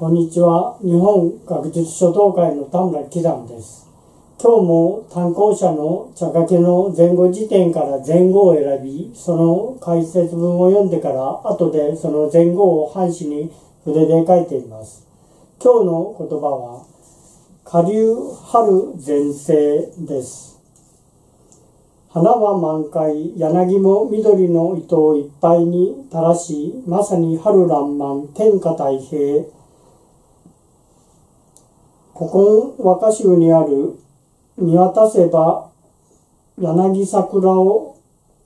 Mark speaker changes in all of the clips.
Speaker 1: こんにちは。日本学術書道会の田村喜山です。今日も単行者の茶掛けの前後辞典から前後を選び、その解説文を読んでから、後でその前後を半紙に筆で書いています。今日の言葉は、下流春前世です。花は満開、柳も緑の糸をいっぱいに垂らし、まさに春爛漫、天下太平。古今和歌集にある見渡せば柳桜を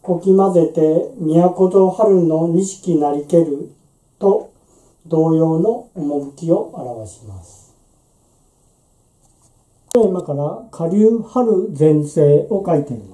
Speaker 1: こき混ぜて都と春の錦なりけると同様の趣を表します。テーマから下流春前世を書いています。